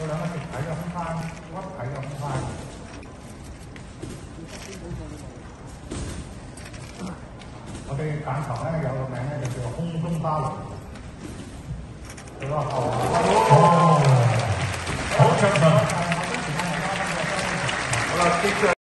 tôi đã nói thầy là không phan quất thầy là không phan ở đây cản trở này là mẹ này là không không ba rồi đó là hậu hậu chậm rồi là